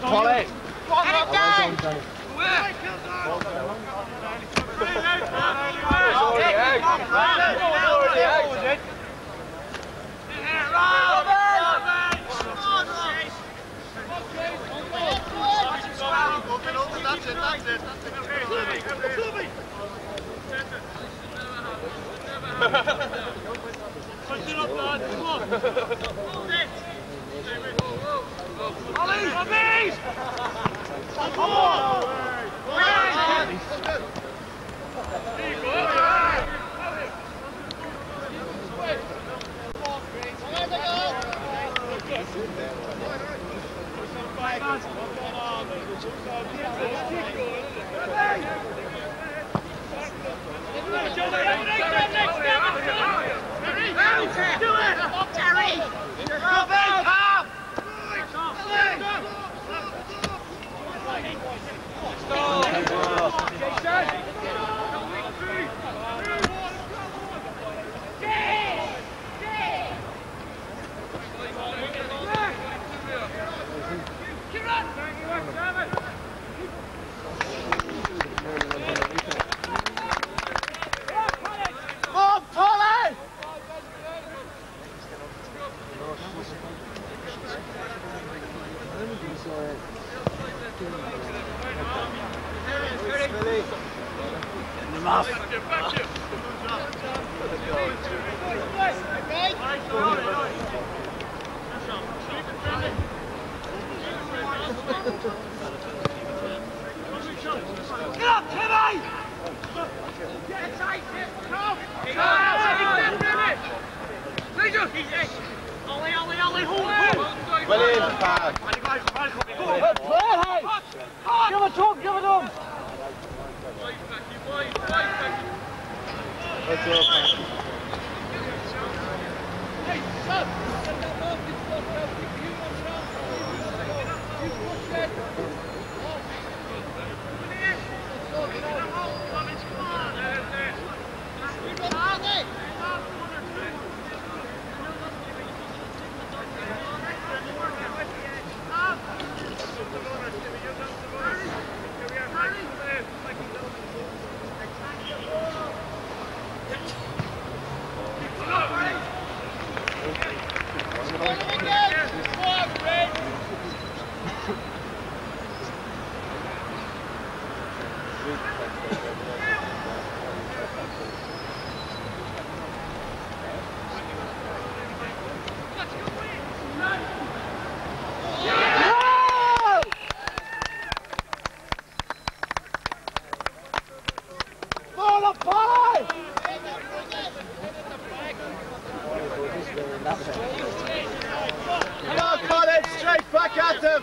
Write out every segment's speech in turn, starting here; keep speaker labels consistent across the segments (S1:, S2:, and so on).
S1: Come on,
S2: Polly.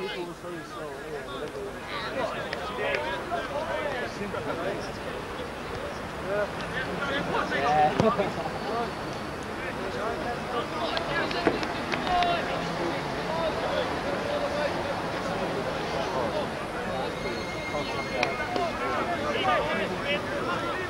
S2: Back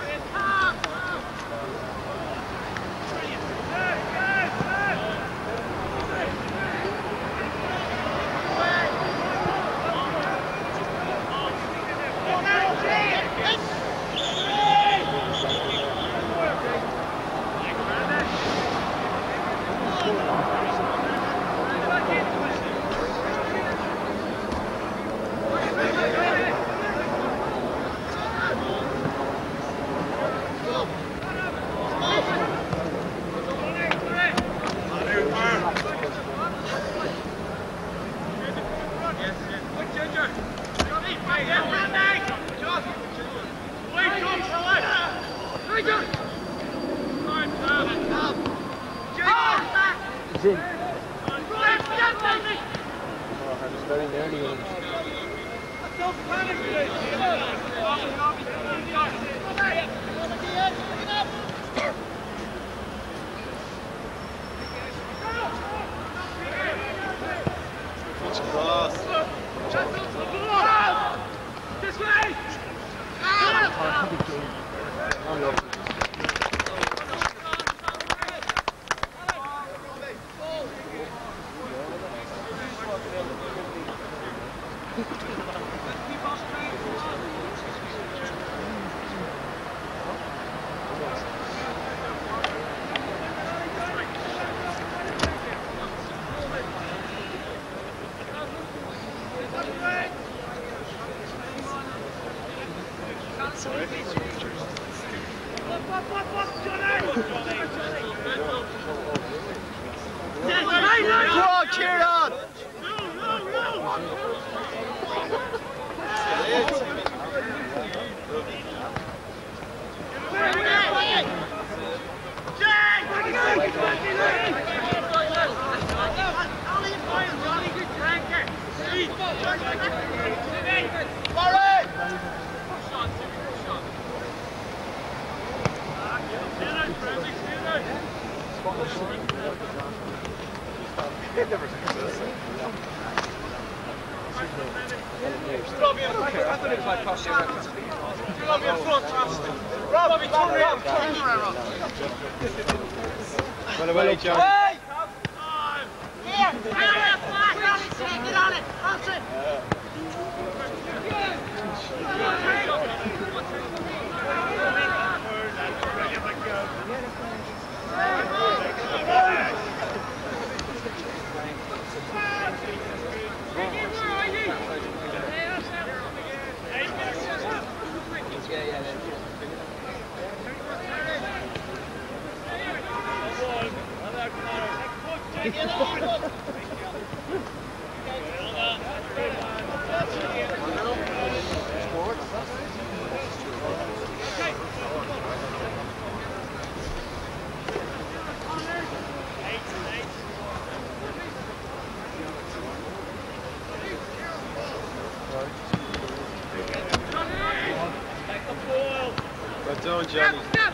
S1: I
S3: told you.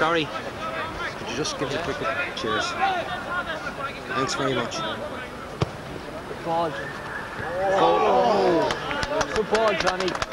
S4: sorry. Could you just give us a quick look? Cheers. Thanks very much.
S3: Good ball. Oh. oh. Good ball, Johnny.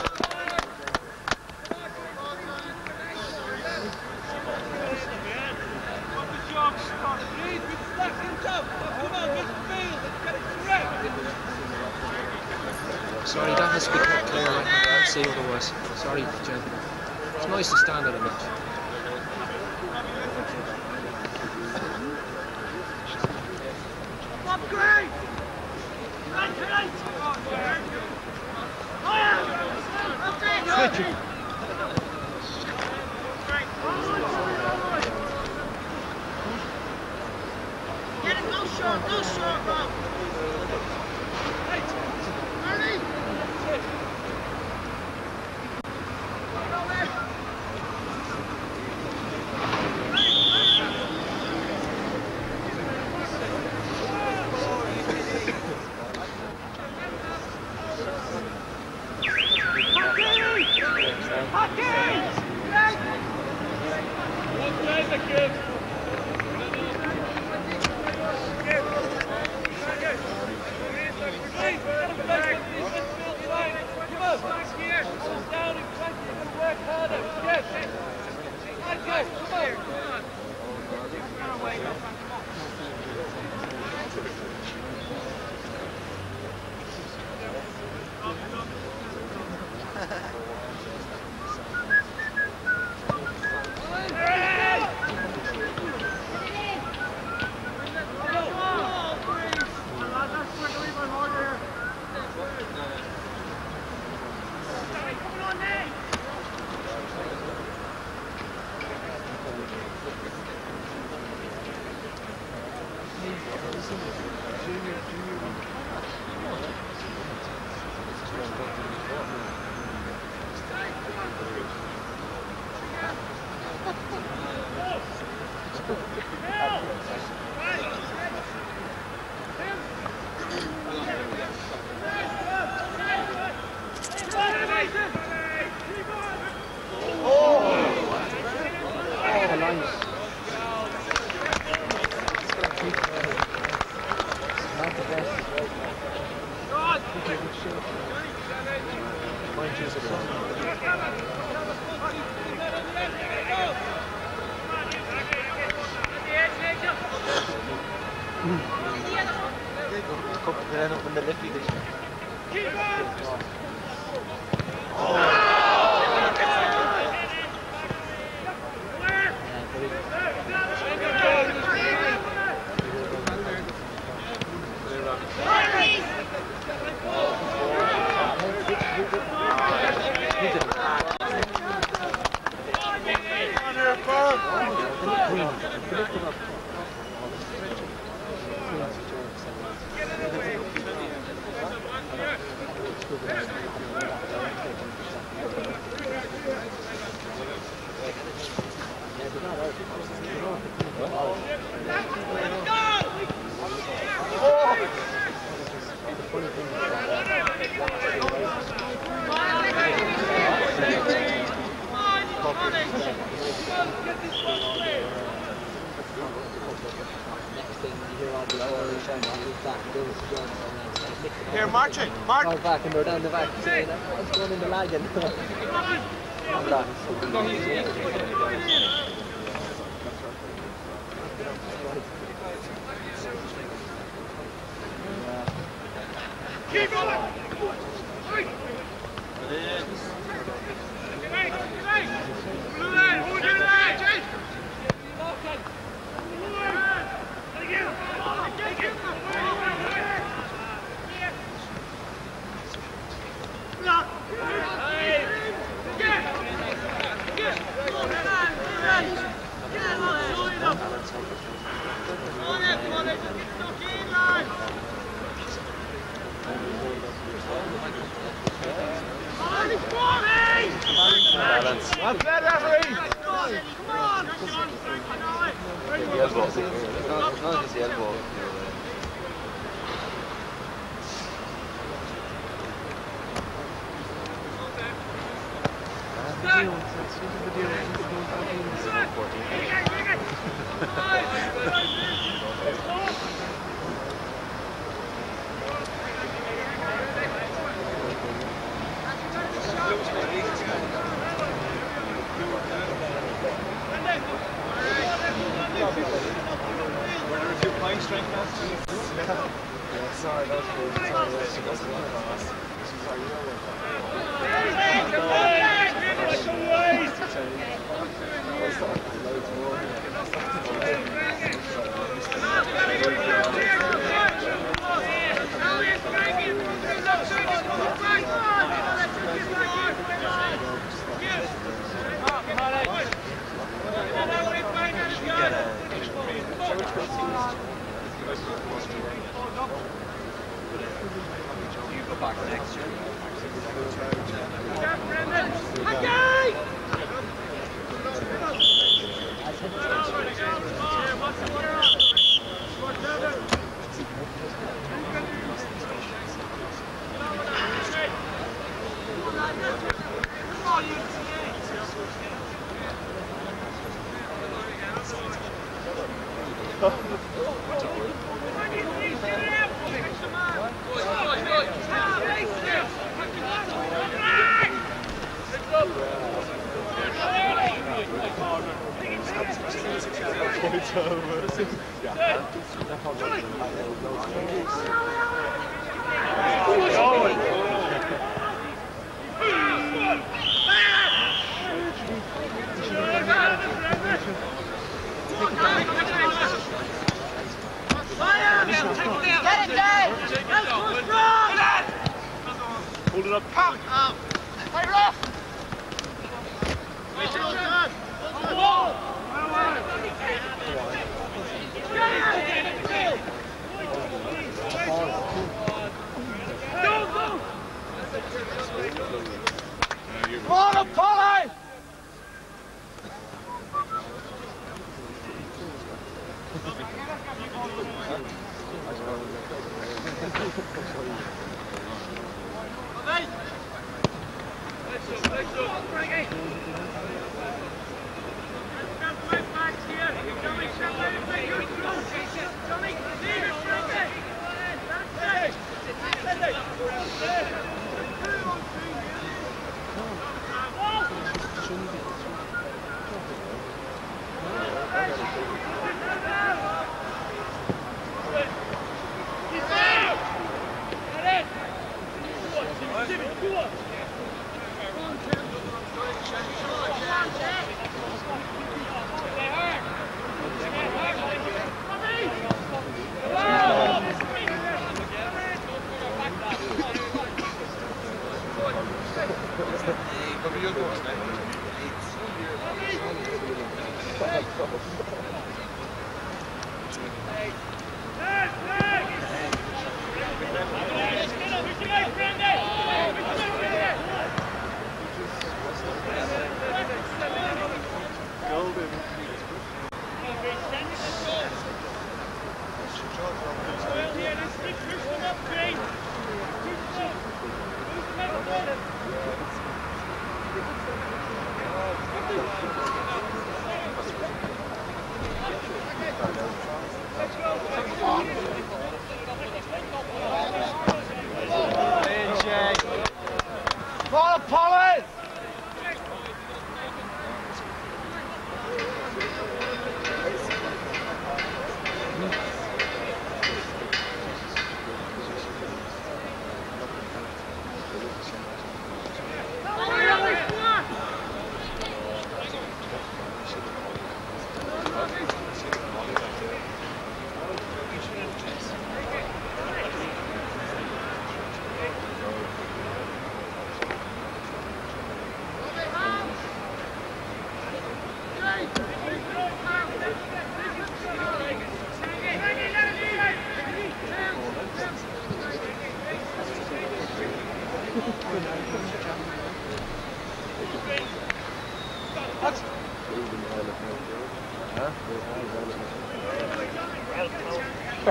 S5: من
S3: الريفري back and they're down the back what's going in the
S5: lag?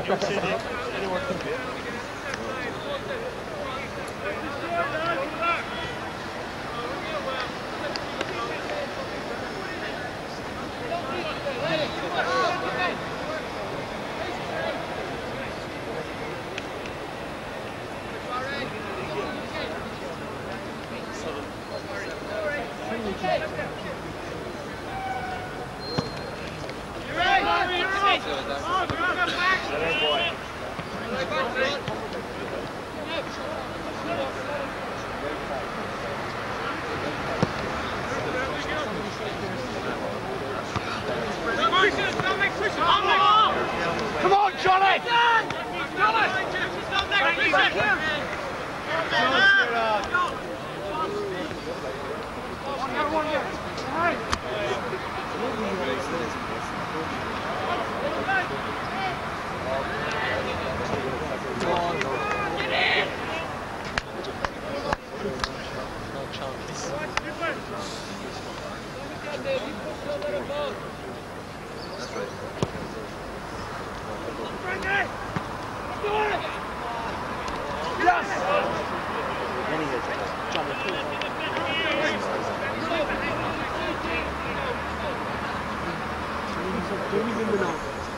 S5: You'll see
S6: the
S2: Chance.
S3: Brett,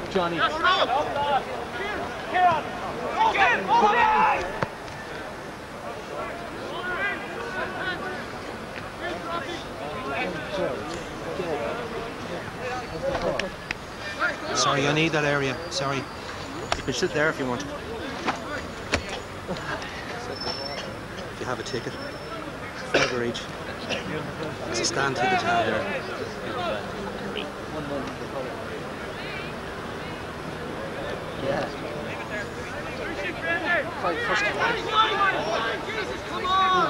S2: up, Johnny.
S4: Sorry, I need that area. Sorry. You can sit there if you want. If you have a ticket. Fiver each. There's a scan ticket tab there.
S2: Yeah. First of all.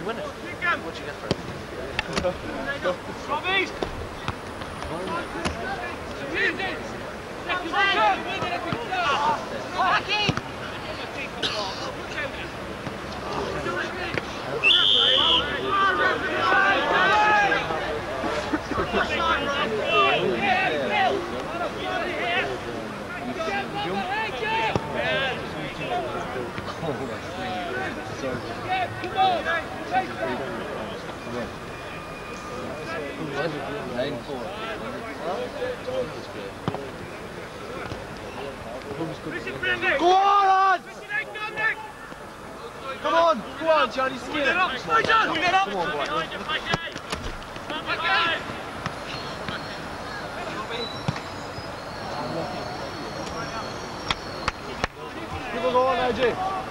S2: You win it? What'd you get for it?
S7: Robbie!
S2: Nine four.
S7: Go on!
S3: Come on, Johnny, skin it. Come on, boy. Keep it going, AJ.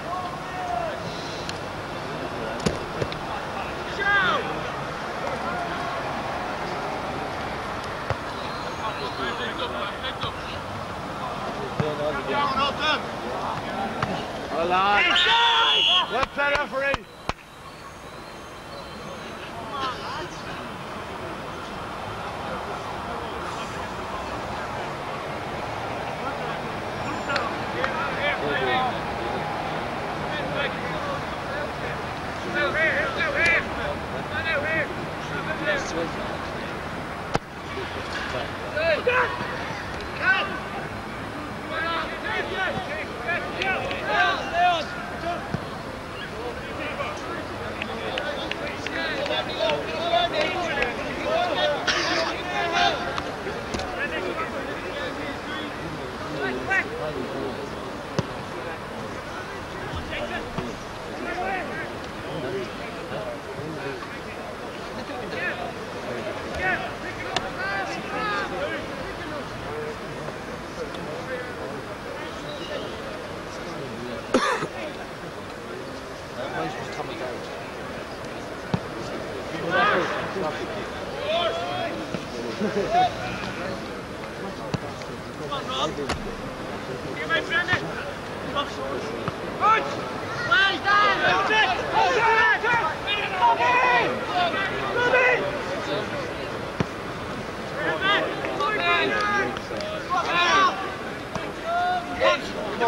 S3: On. Left side referee. Come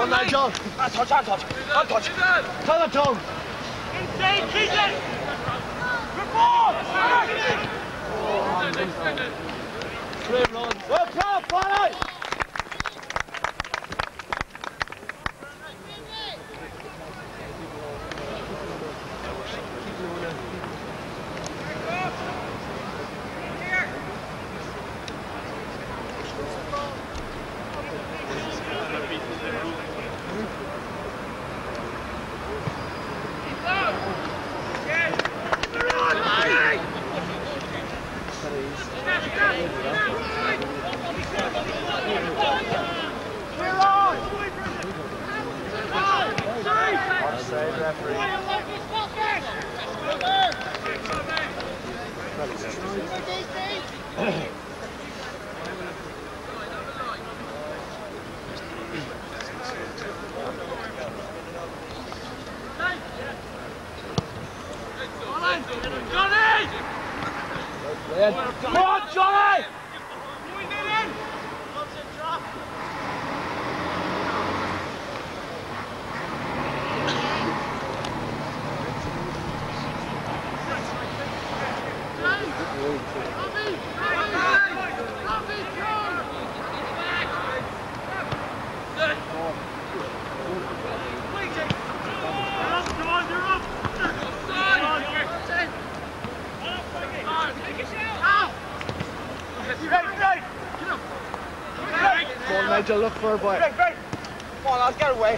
S3: on, Nigel. Touch, touch, touch. Touch, touch. Tell the tongue. Well, come, follow. Come on, Nigel, look for a boy. Come on, lads, get away.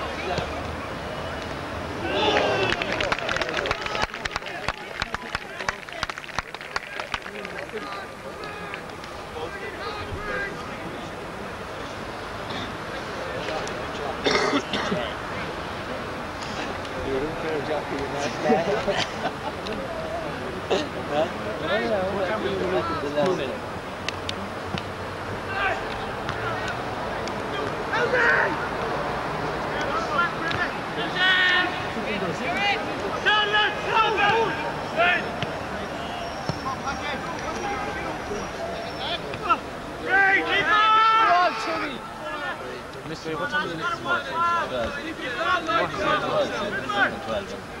S8: Mr. What time is the next match?
S3: 12. What is it? 12.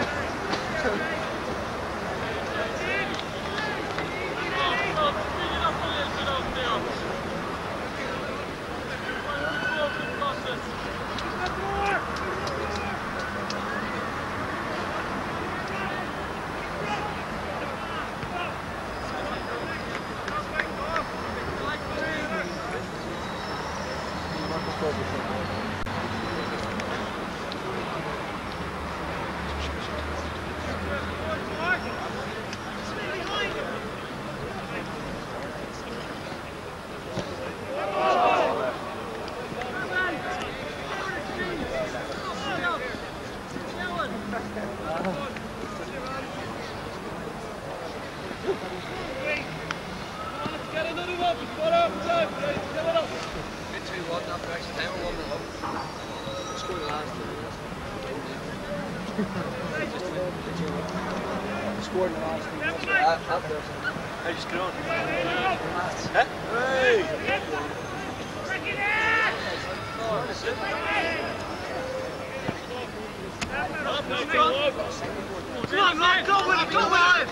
S8: I just grown.
S2: Come on, man, go with it, go with it!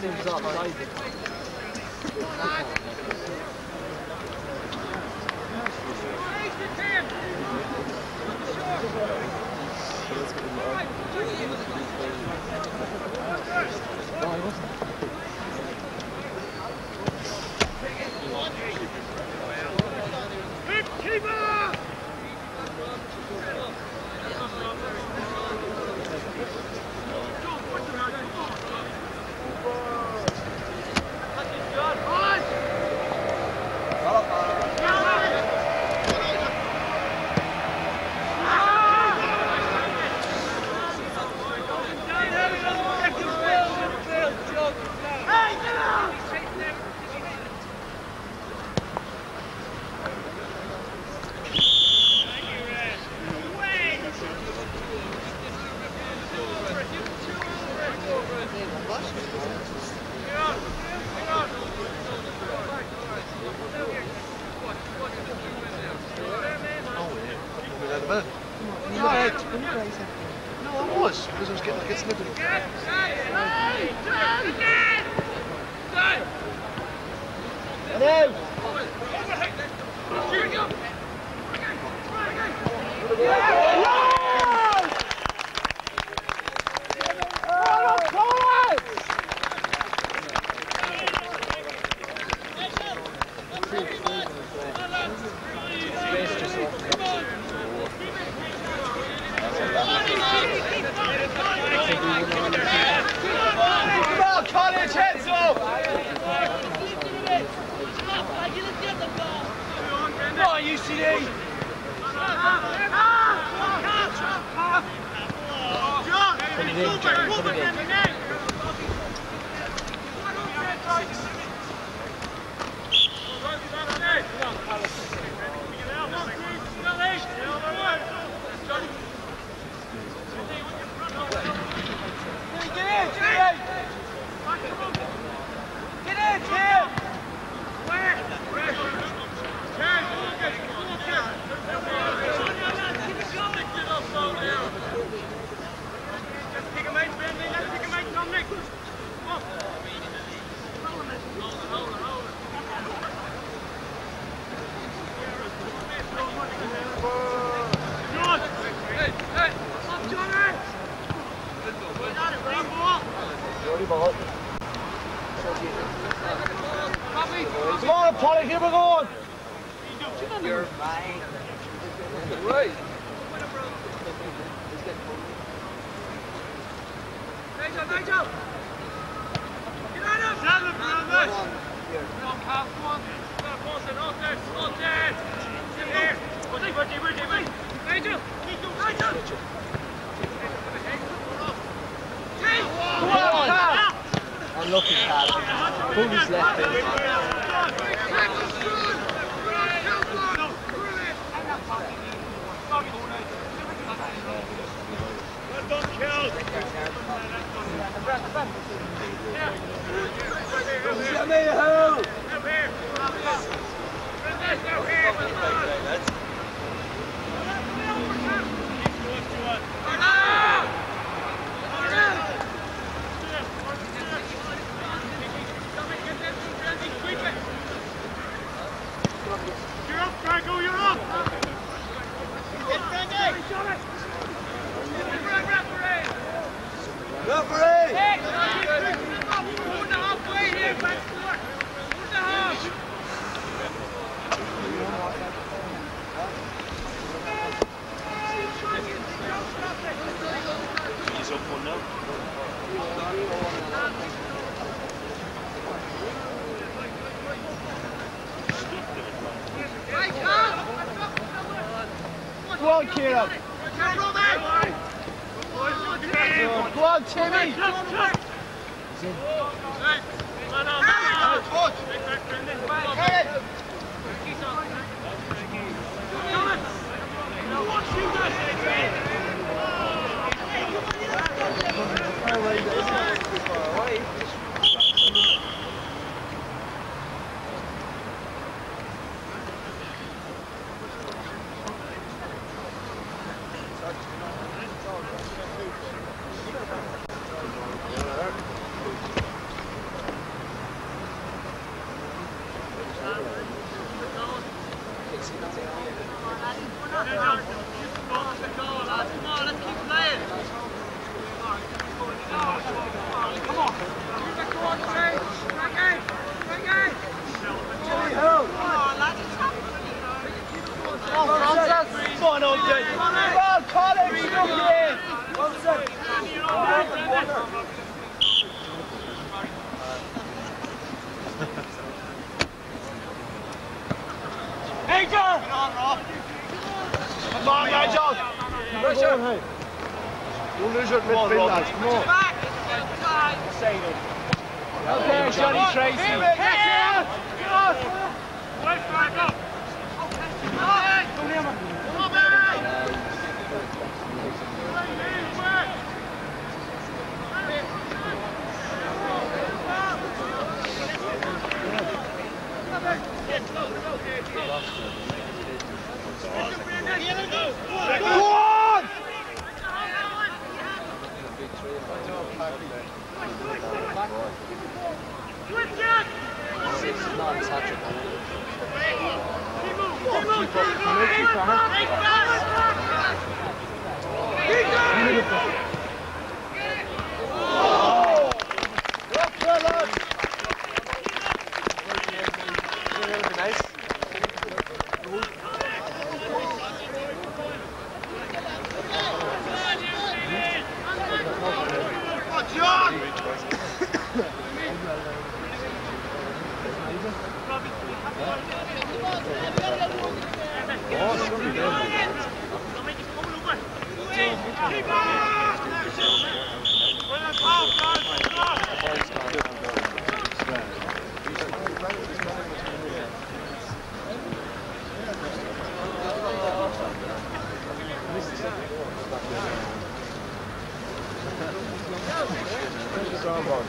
S2: UCD! No,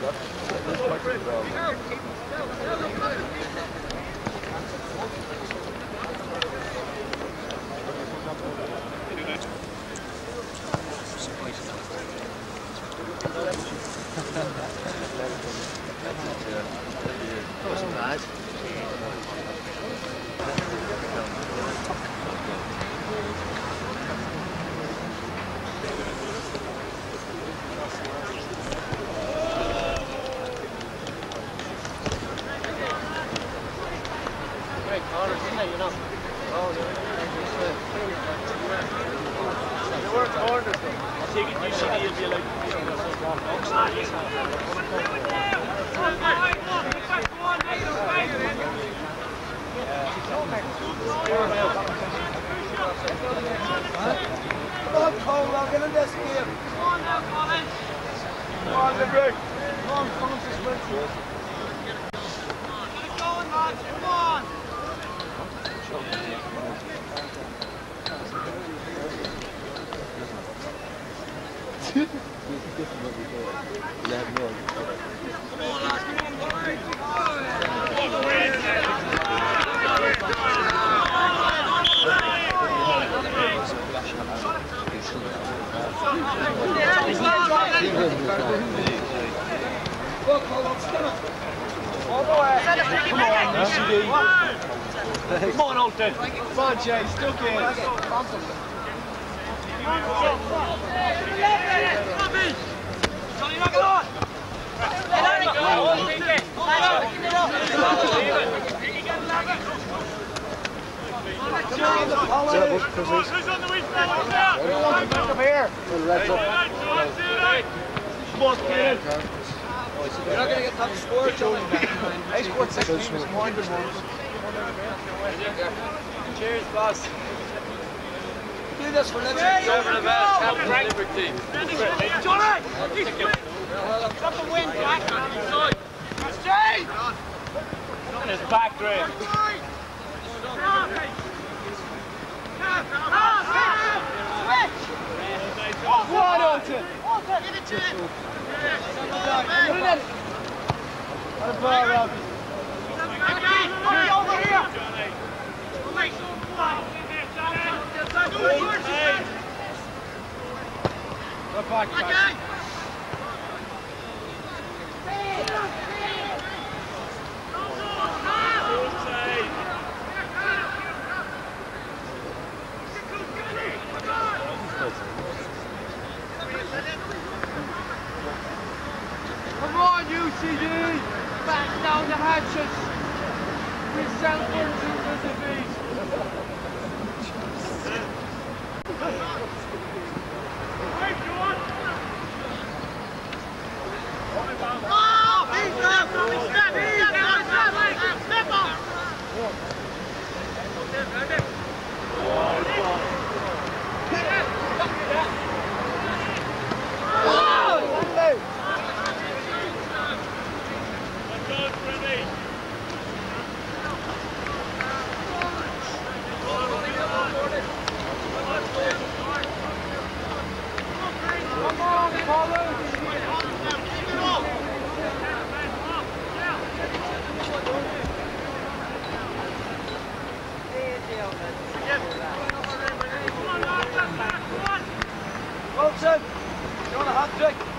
S2: ground ball. Wilson, you want a hot drink?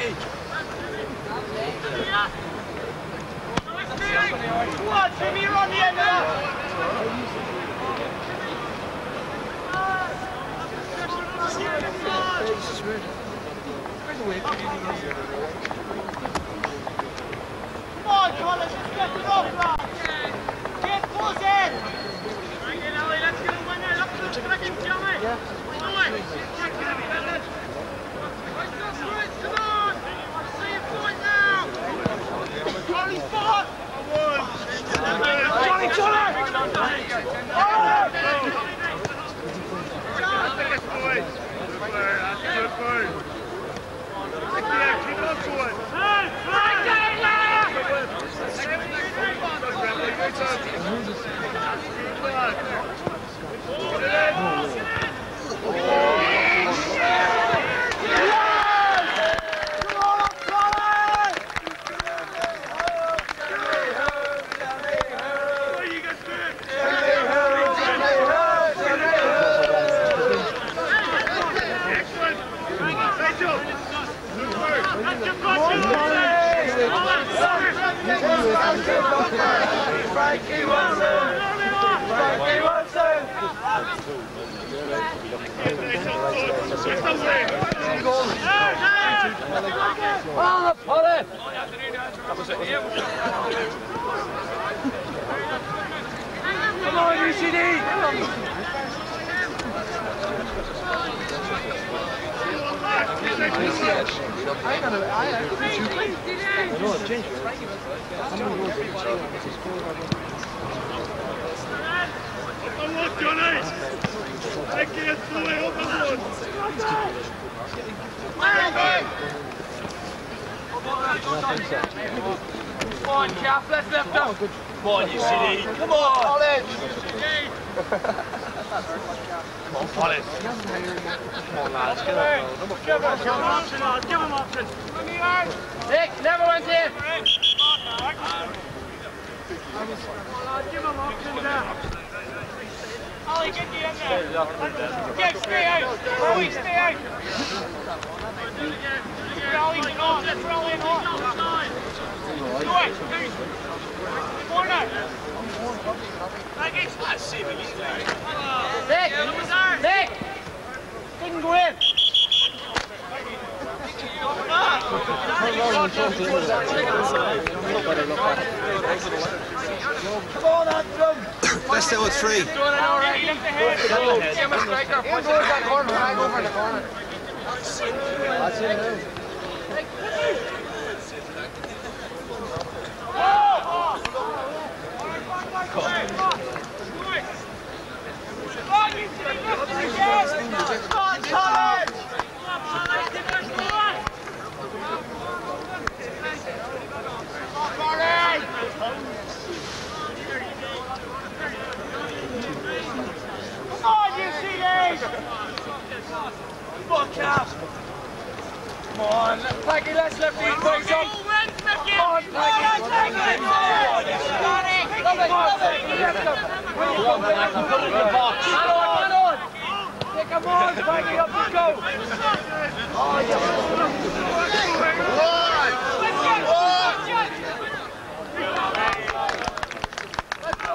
S2: Come Man on, Peggy, up you go.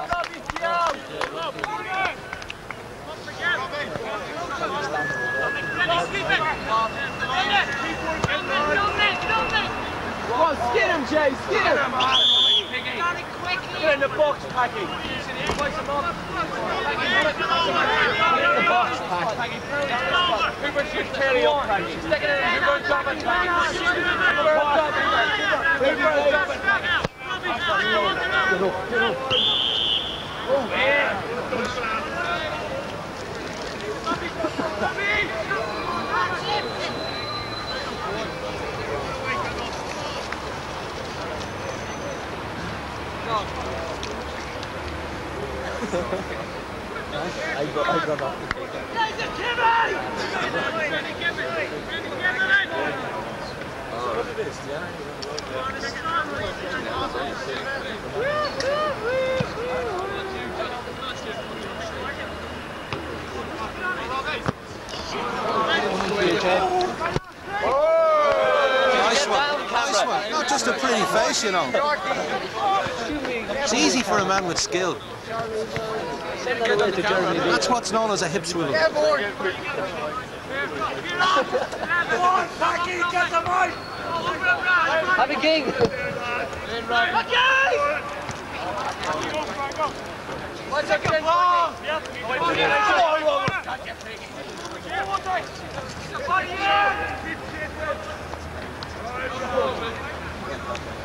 S2: Robbie, Thiago. Come on, skin him, Jay, skin him. Get in the box, Peggy. Place him up. Peggy, get it. In the box, Peggy. Who wants you to it? Who wants drop it, Peggy?
S9: Nice one. Nice one. Not just a pretty face, you know. It's easy for a man with skill. That's what's known as a hip swivel.
S2: Have a king. What's up, Ken? Colin, Peggy,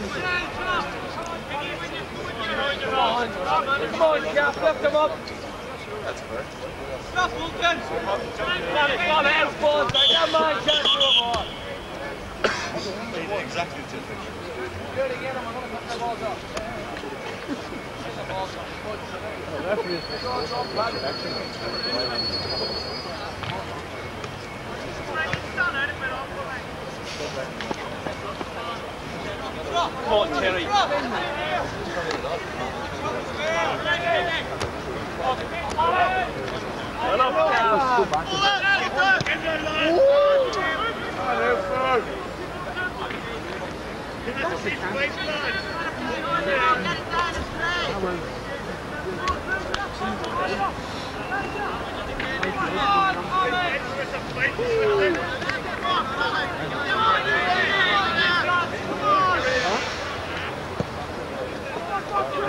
S2: Come on, come on, lift him up.
S1: That's fair.
S2: Stop, Wilkins. Come on, boys. Come on.
S1: Exactly two things.
S2: Do it again, I'm going to cut the balls up.
S1: Come on, Terry.
S3: Come on, Keep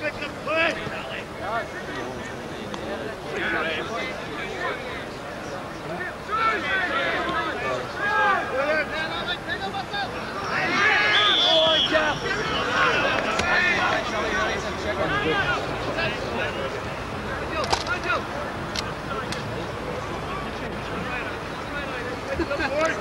S3: picking up play.
S2: Come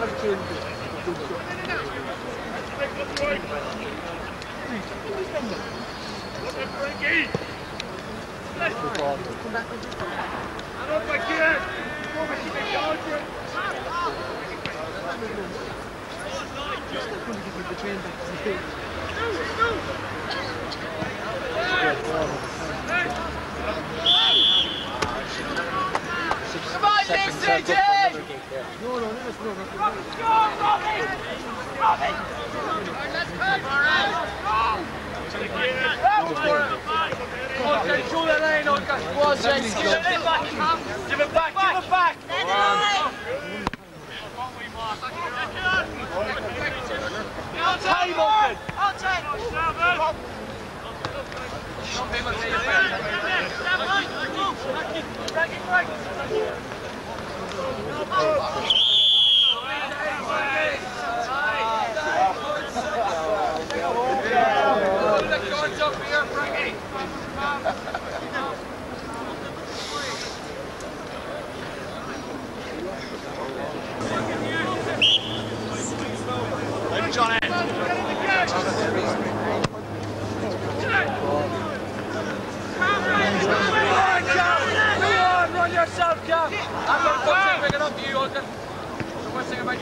S2: on, CJ! Oscar, show the line, Oscar. Go on, James. Give it back. Give it back. Give it. Time, Oscar. Some people say you're better. Hold the guns up here, Frankie. Come on, Cam. Come on, run yourself, Cam. I'm going to touch it big enough for you, Oscar. The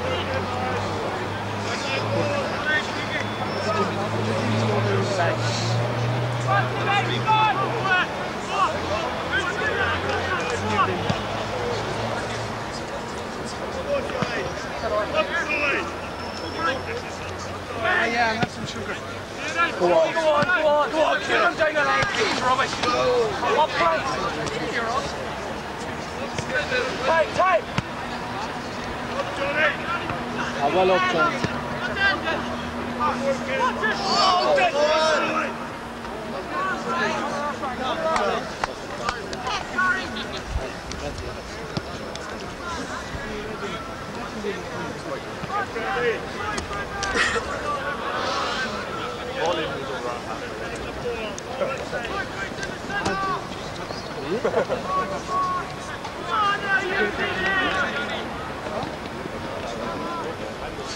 S2: about getting into her. Up. Frankie, you're on field. Go on,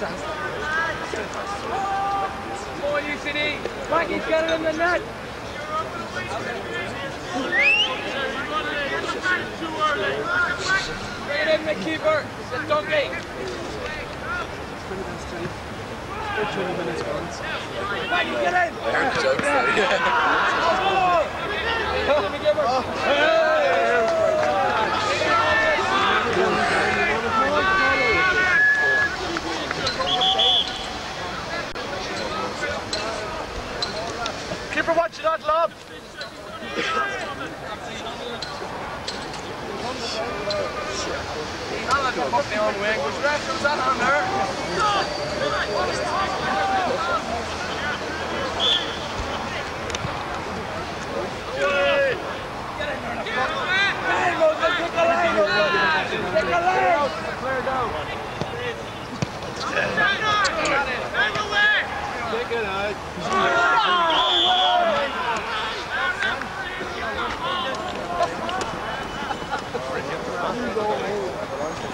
S2: Come on, UCD. Frankie's got it in the net. Bring it in, McKeeper. The donkey. Frankie, get in. Let me give her. their own language. That comes out on
S3: her.
S9: Take it out. Oh,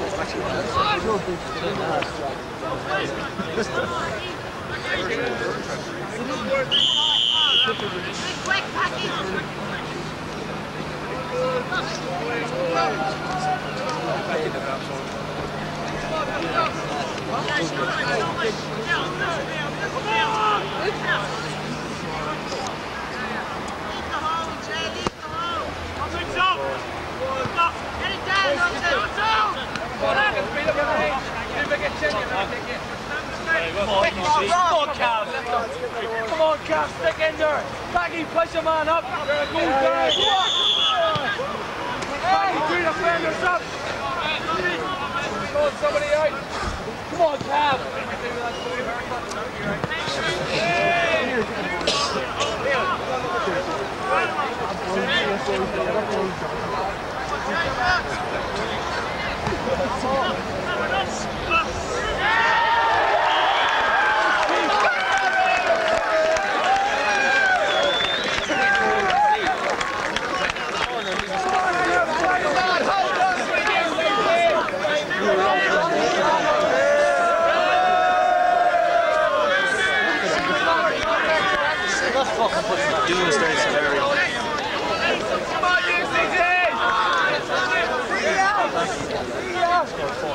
S10: Kohl.
S3: Quick, Packy!
S2: Come on, Cav. Come on, Cav, stick in there. Baggy, push your man up. Good guy. Baggy, three defenders up. Come on, somebody out. Come on, Cav.
S9: Doomsday
S2: UCD.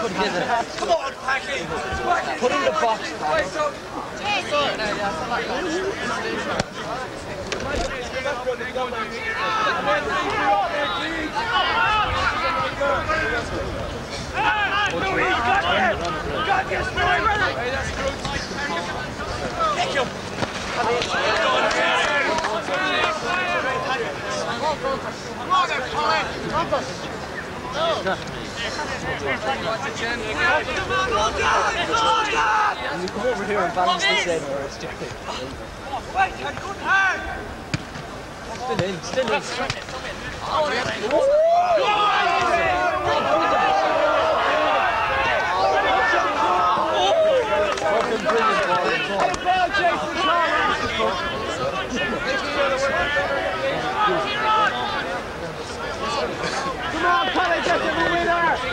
S2: Oh. Oh. No. Him in, Shay. Come on, Packy. Put in the box.
S9: Can you come over here and balance this end or it's just
S2: Wait, a good hand.
S9: still in, still in.
S2: Come on, Kelly, get him.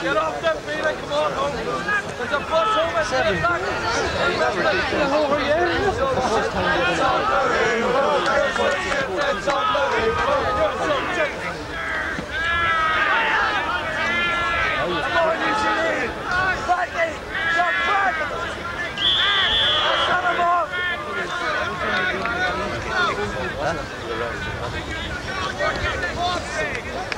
S2: Get off them, Peter. Come on home. There's a bus home at Seven. Who are you? The first time You're so Come on, you see Back it! Jump back! Shut him off! Huh?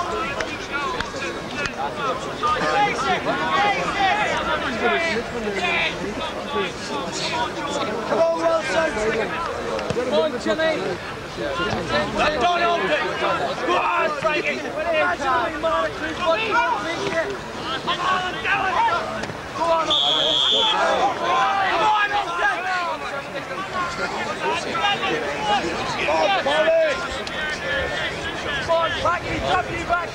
S2: Wilson! Come on, Jimmy! Let Don open! Go on, Frankie! Mark, your feet here? Come on, Dylan! On, Come on, Come on, you! Go, Frankie, drop you back.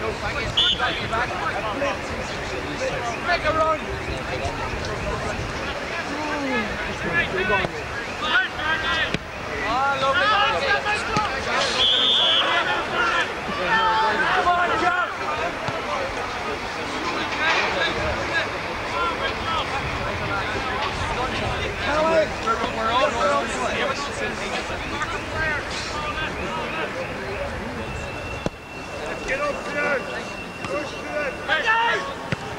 S2: Make a run! Ah, lovely, Come on, Jack!
S3: Get
S2: Hey! Hey!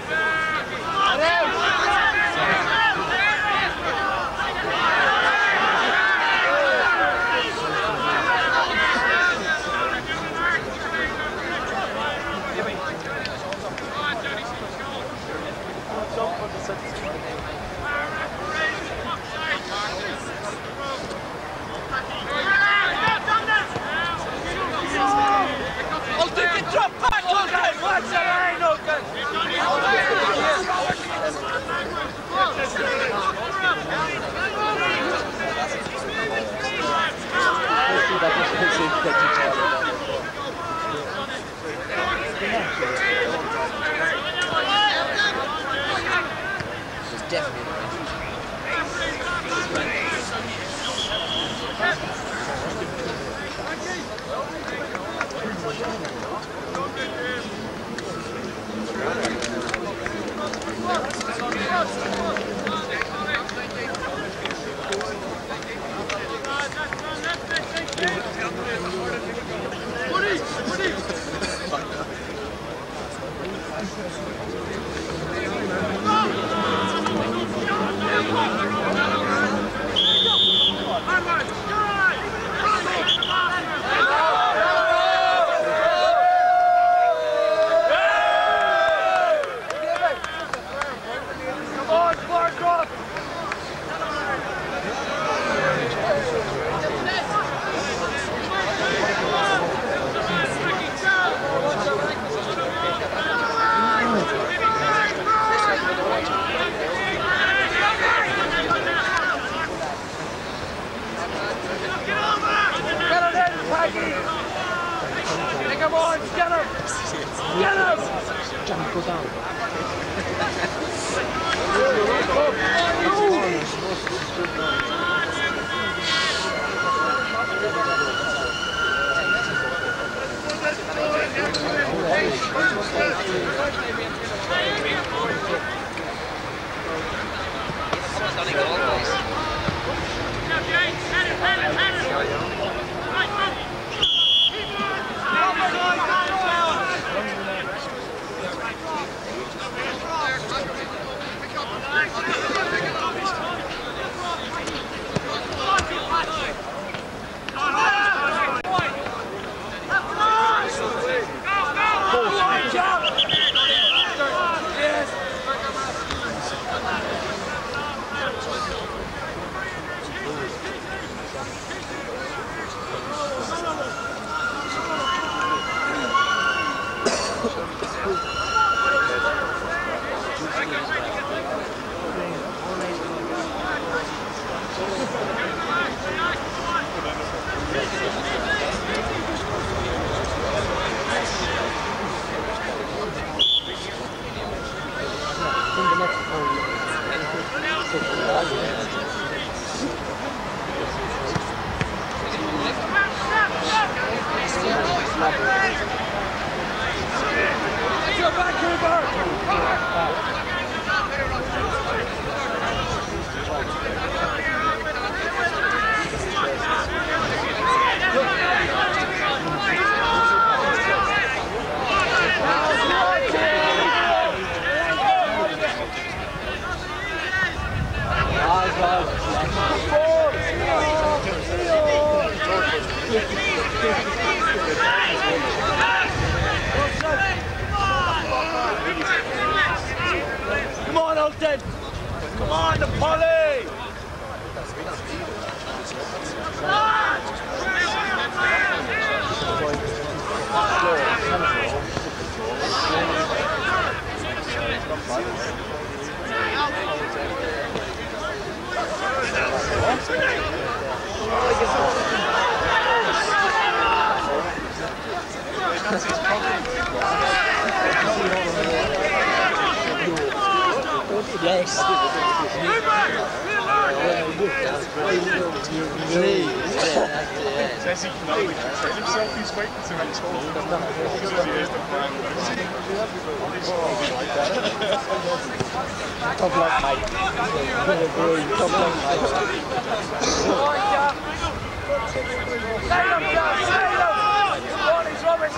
S2: Hey! Come on, Ogden! Come on, the
S11: Himself, he's waiting to make talk. Because he is the plan.
S2: Salem, Jack! Salem! Come on, it's Roberts,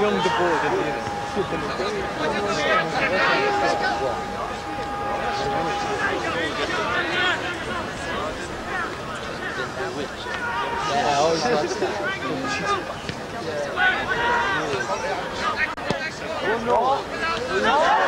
S3: Young de Boer in always watch that.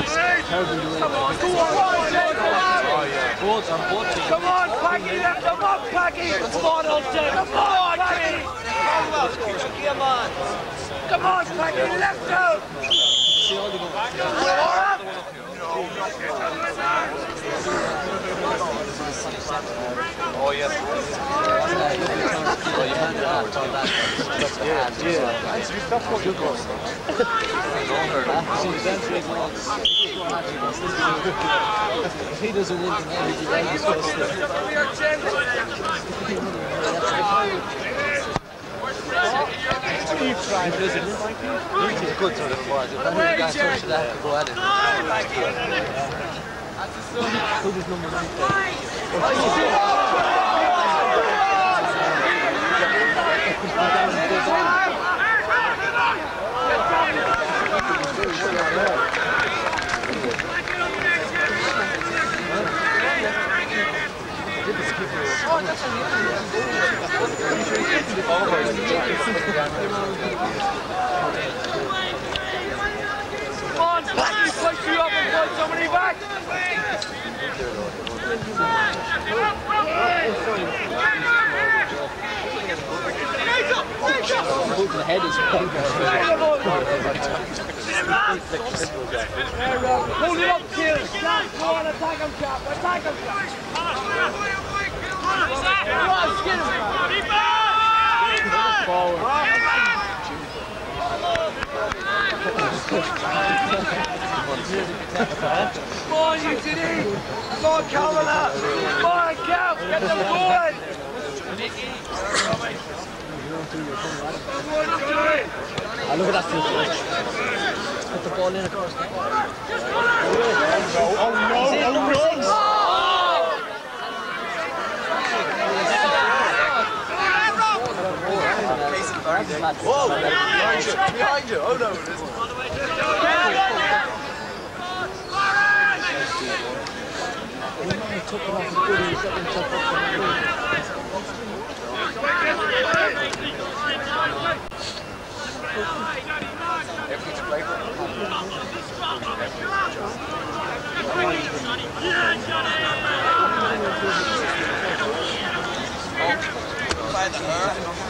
S2: Come on, go on, Jay, come on!
S12: Boards on board team.
S2: Come on, up, Packy! Come on! Come on, Packy!
S12: Come on.
S2: Come on!
S12: Oh, yes.
S13: Well, you had that, it's on that. That's the hand.
S11: That's what you got.
S3: If he doesn't win tonight, he's the he's supposed to.
S13: He's good
S2: you and put somebody back!
S3: Holding the head
S2: Hold it up, Kill! Attack him, Jack! Attack him, Jack! Come on, skin him! Come on, UCD! Come on, Cal! Get them going!
S3: Ah, look at that flip. Put the ball in across.
S11: Oh no, oh no!
S13: Whoa! Behind! Oh
S3: By the earth.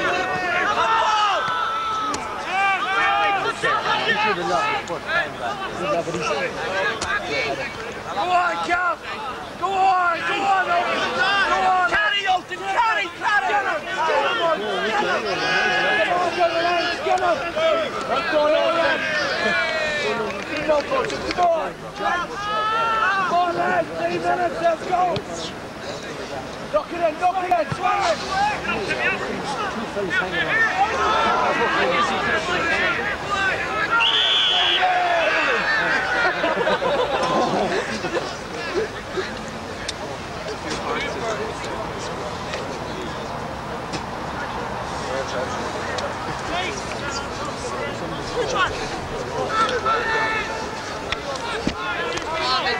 S3: should have the foot time back. But.
S2: Go on, Cal! Go on! Go on, Otis! Go on! Carry, Otis! Carry! Carry! Get him! Get him, Get him! Get him! What's going on, on! Three minutes, let's go! Knock it in, knock it in, swing it!
S10: Two hanging on.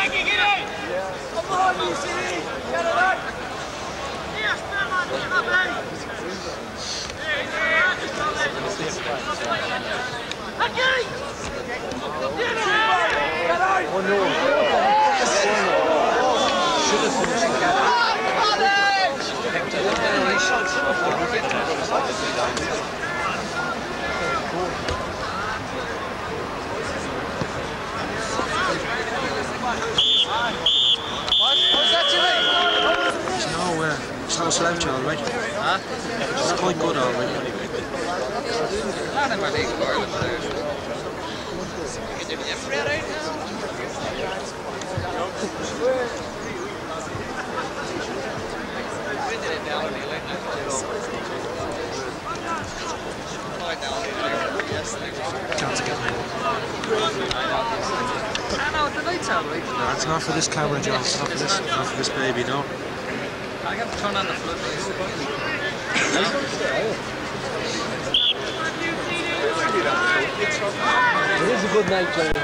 S10: Frankie, get in! I'm you, City! Get it
S3: up! Yes, come on, get up,
S10: eh? Lucky! Get not
S3: are we? Huh? Quite good, aren't
S10: again. It's not for this camera, John. It's not for this, not for this baby, no.
S3: I gotta turn on the floodlights. It is a good night, Johnny.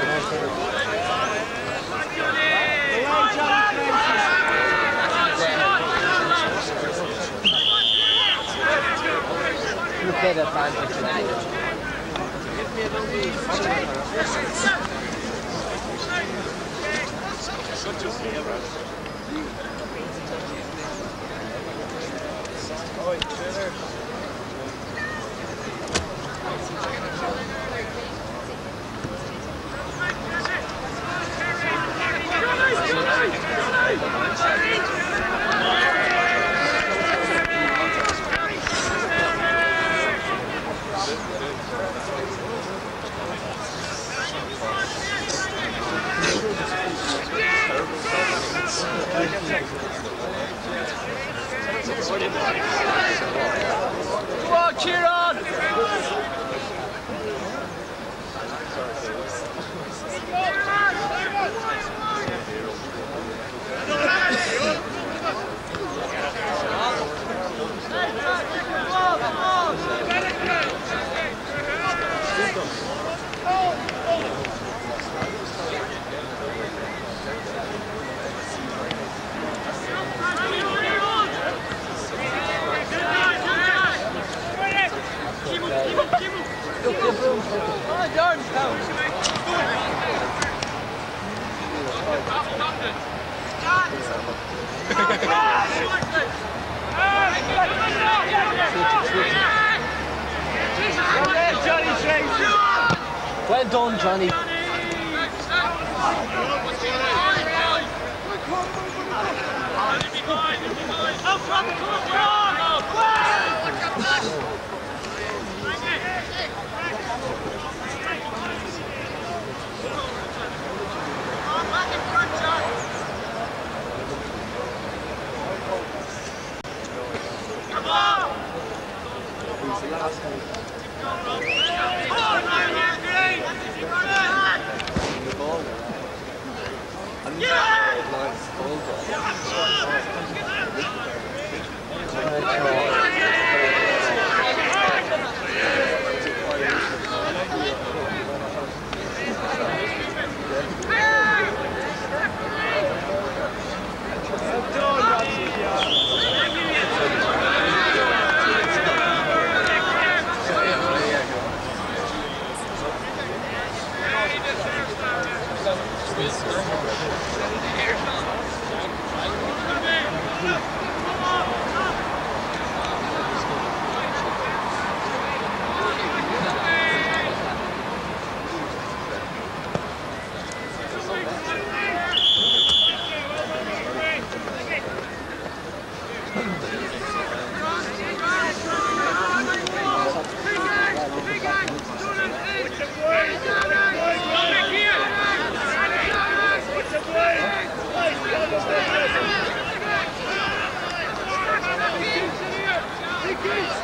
S3: You play that band tonight.
S2: Good to see you, bro. Come on, cheer up!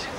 S2: Keep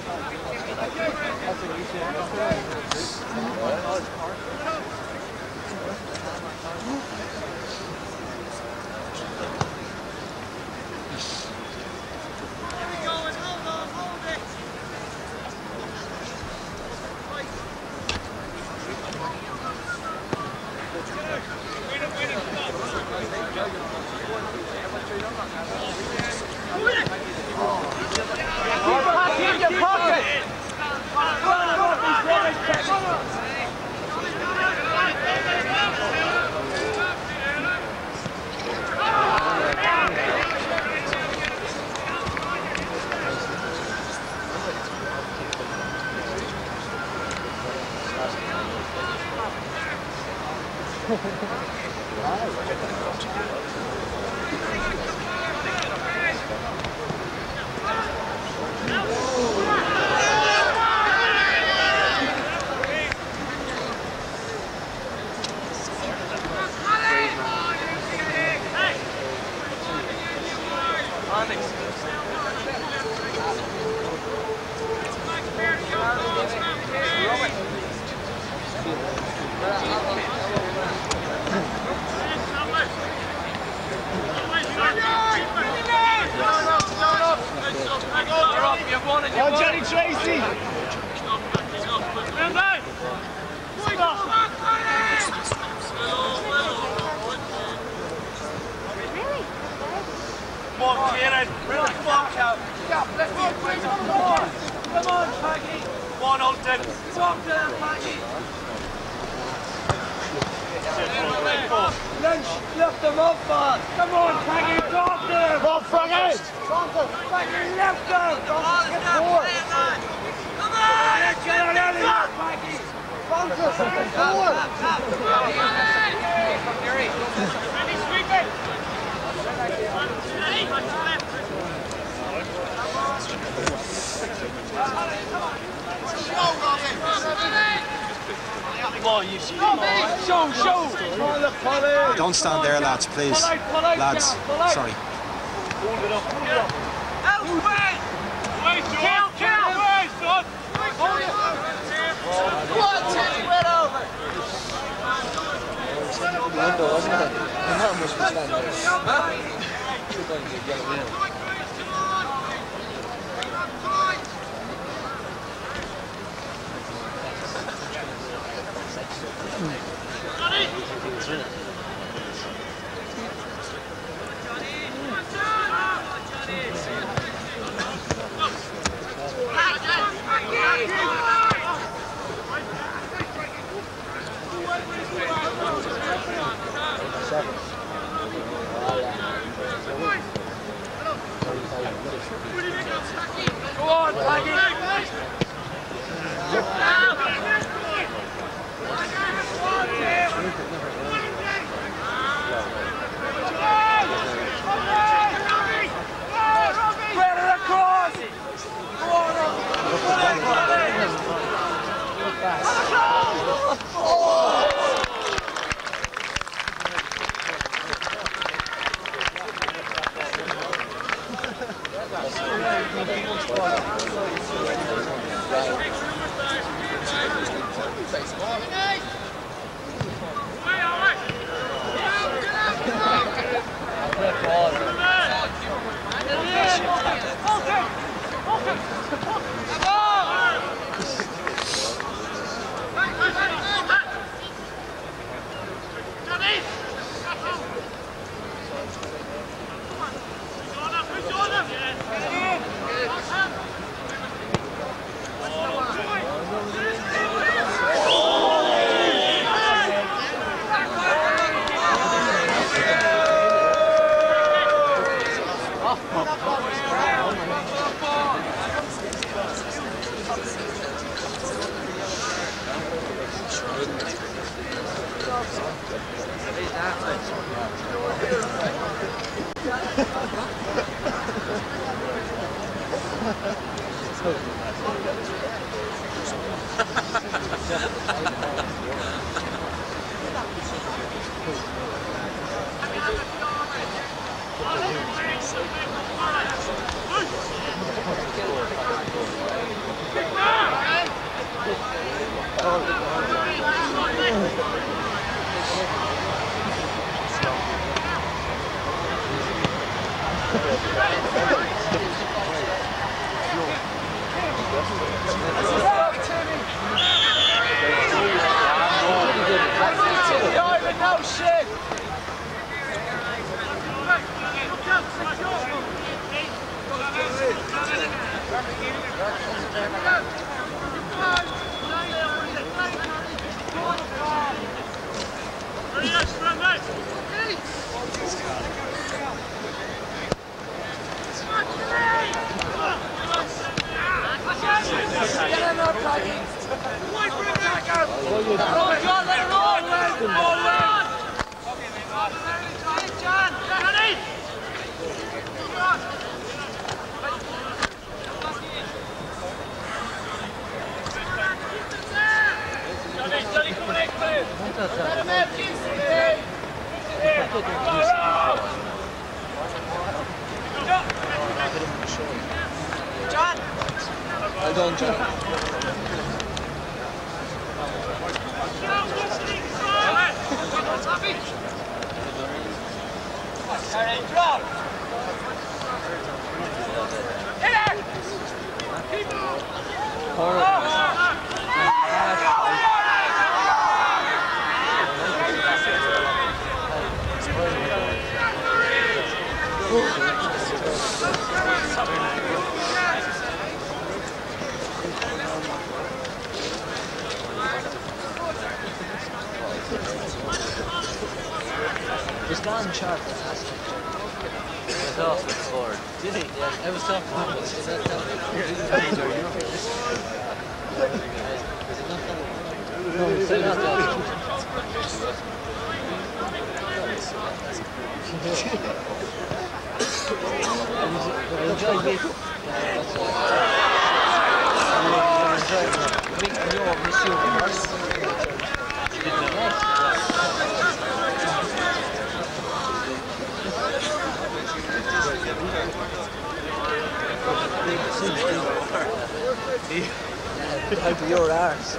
S2: out of
S9: your
S2: arse.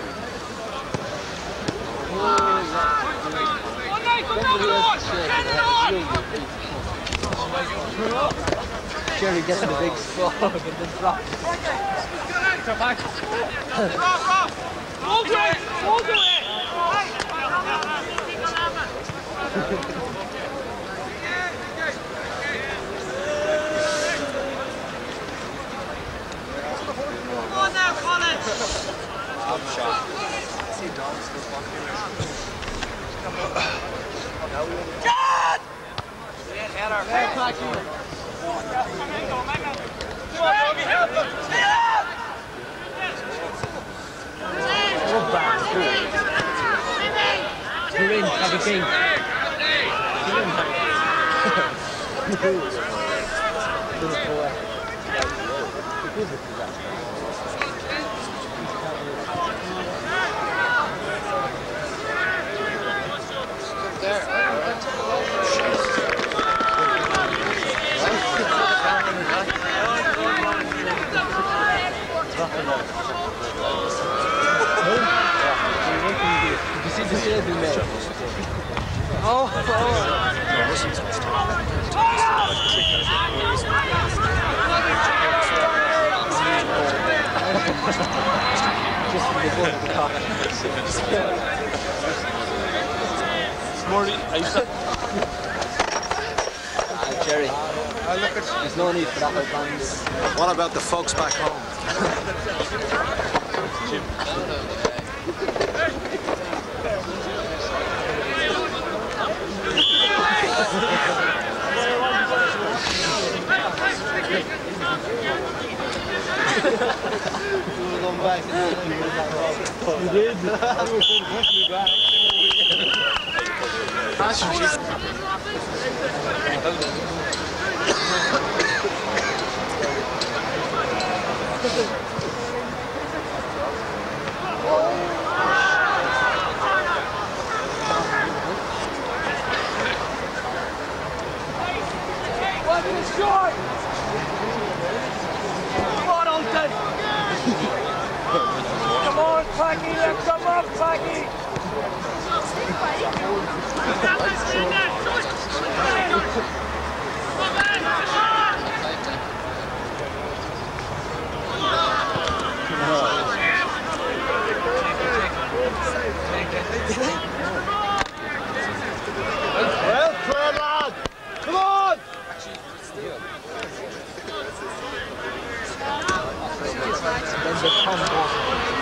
S2: Jerry gets a
S9: big
S2: slog and then
S9: drops.
S2: Hold it! Hold it! shot. see dogs still walking God! At our back. Come on,
S10: Bobby, help him. We're back, dude. You're in,
S3: have
S10: a
S3: game. You're in, boy. Oh. Just before the cock.
S14: Morty, I used to...
S3: Ah, Jerry. There's no need for that.
S15: What about the folks back home?
S2: One is short! Come on, Alton! Come on, Paggy, let's up, Paggy!
S16: Well played, lad! Come on!
S3: Then the combo.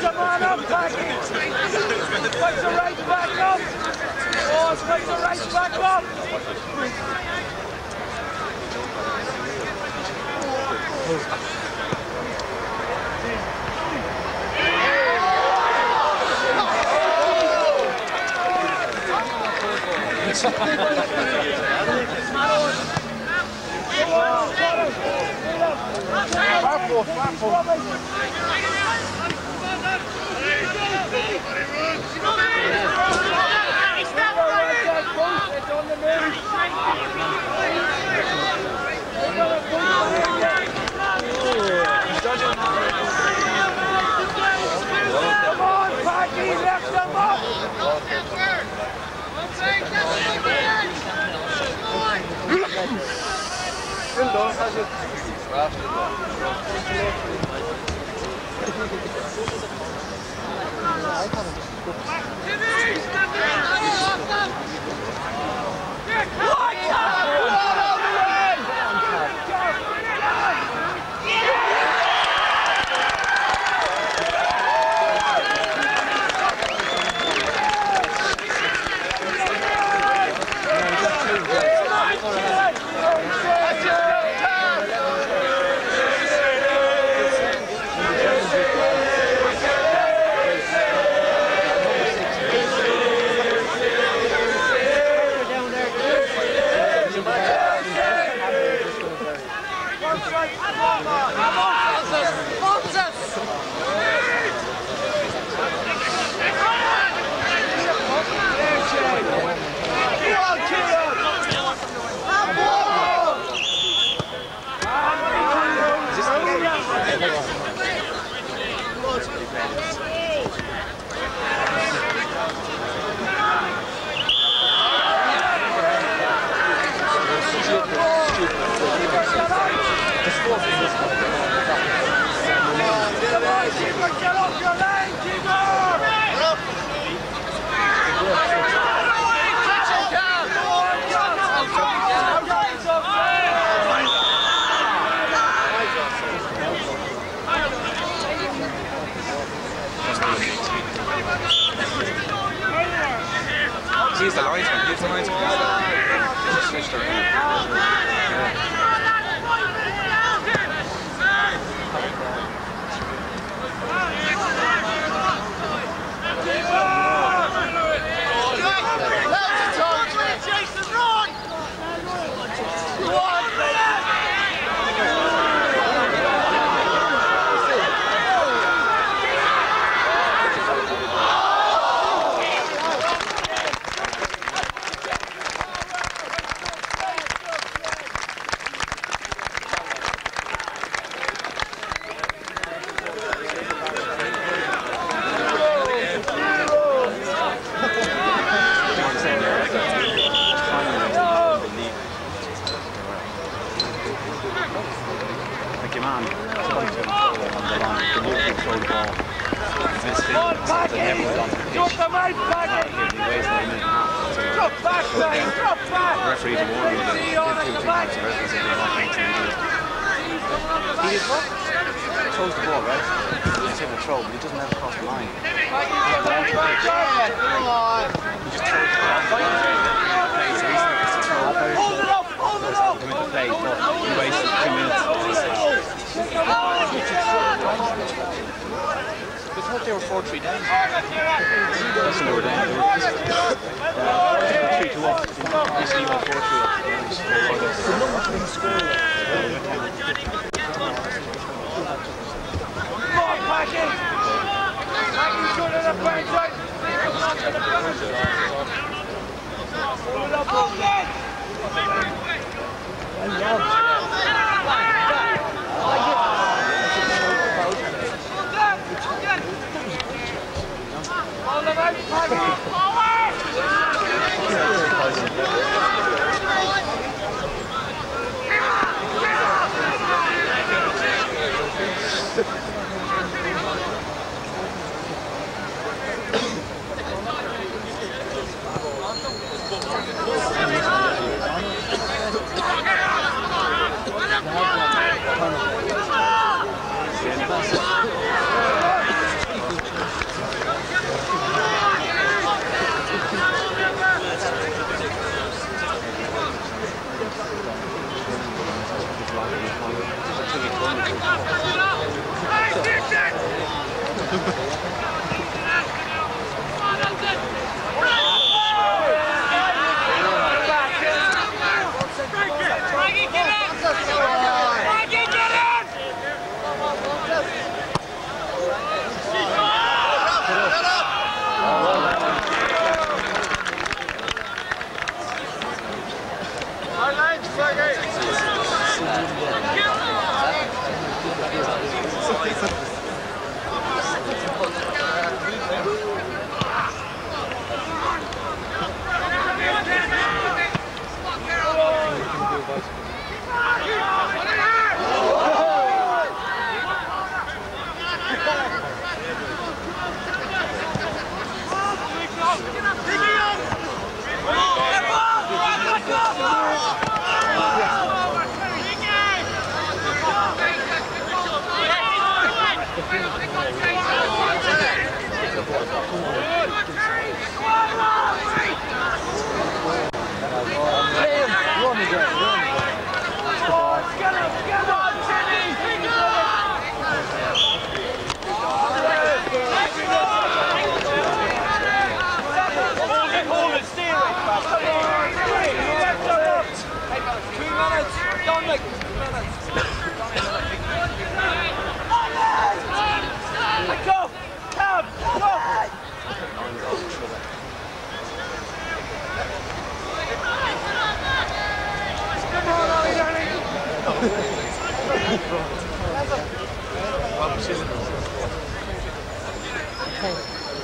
S2: Some on up, the right back up! Oh, put the right back up! Come on, Peggy, lift them up! Get off your lane, Keeper!
S17: He's the linesman. He's the linesman. Just switched around.
S2: Jason, run!
S18: man trying to control it on the line. The Liverpool throw the ball.
S2: Come on, back in! Drop the mate, back in!
S18: He weighs like a minute and a half. So
S2: Drop back, mate, drop
S18: the
S2: back!
S18: referee the warning that
S2: See
S18: he
S2: you on
S18: did two,
S2: the
S18: three
S2: back!
S18: times. The referee said going to. He did? Throws the ball, right? He's to throw, but he doesn't ever cross the line.
S2: In, in, in!
S18: He just the ball.
S2: Hold it up, hold it up!
S18: Come into play, but he wasted two minutes. I thought they were 4-3 down. Listen, they were down. They were 3 to up. Obviously, you went 4 3 up.
S2: Come on, in! Back in, short the bench, right? Hold it up, hold in! Hold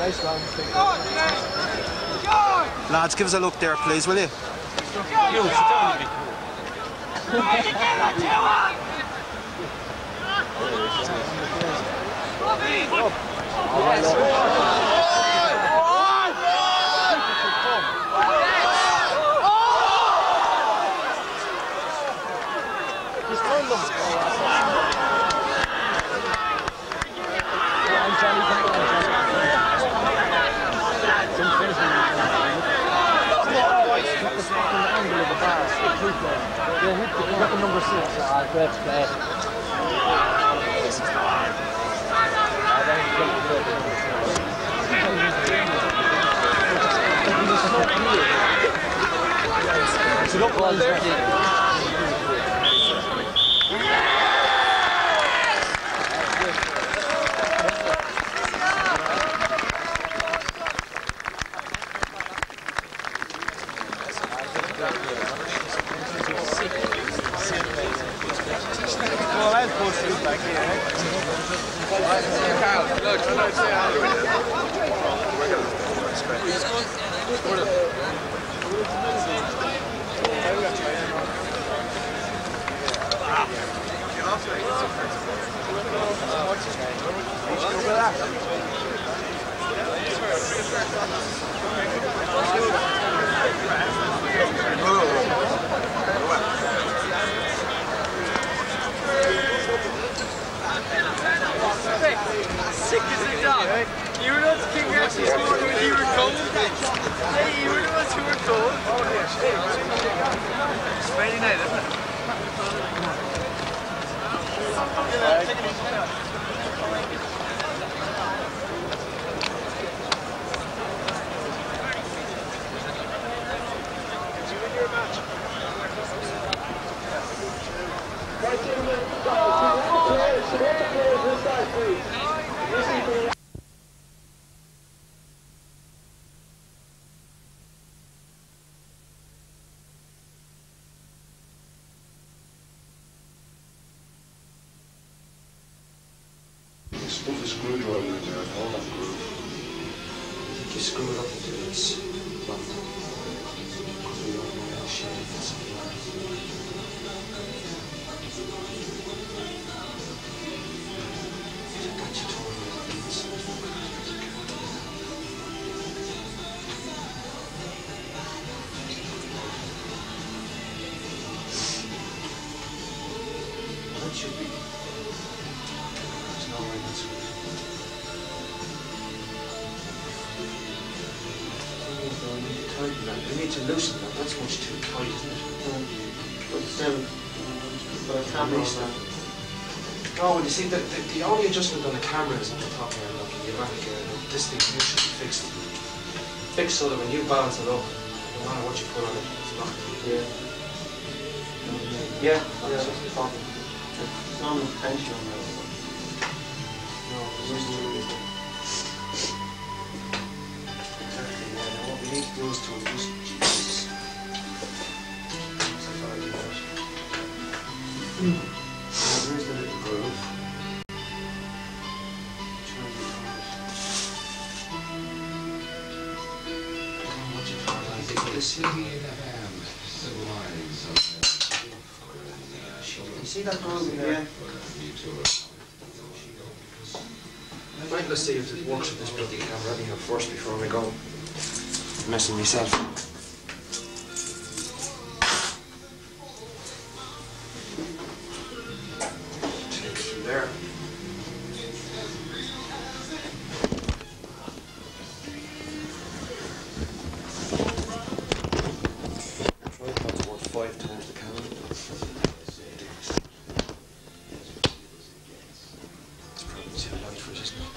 S3: Nice round.
S2: Go on, Jay! Go!
S10: Lads, give us a look there, please, will you?
S3: number
S2: That's bad. It's not blind, the
S10: only adjustment on the camera is on the top here, look, you like, uh, this thing should be fixed. Fixed so that when you balance it up, five times the camera. It's probably too light for it, isn't it?